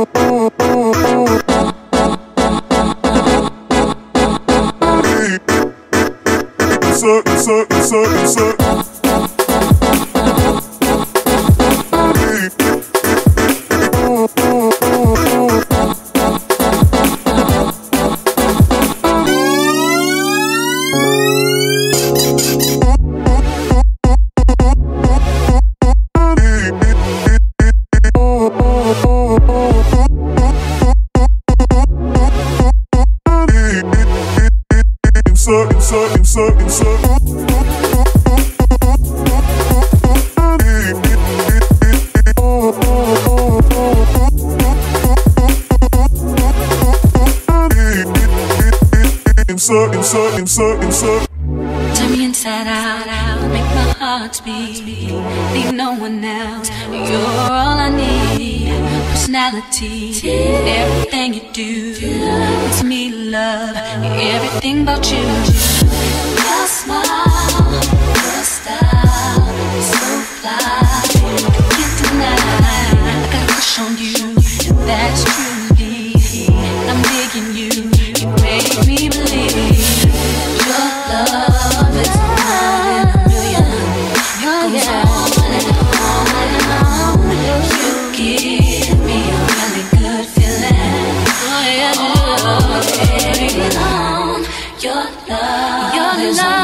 Insert, insert, insert, insert. Insert, insert, insert, insert. Insert, insert, insert. Turn me inside out, make my heart beat. Need no one else, you're all I need. Personality, everything you do, it's me love, everything about you. Love.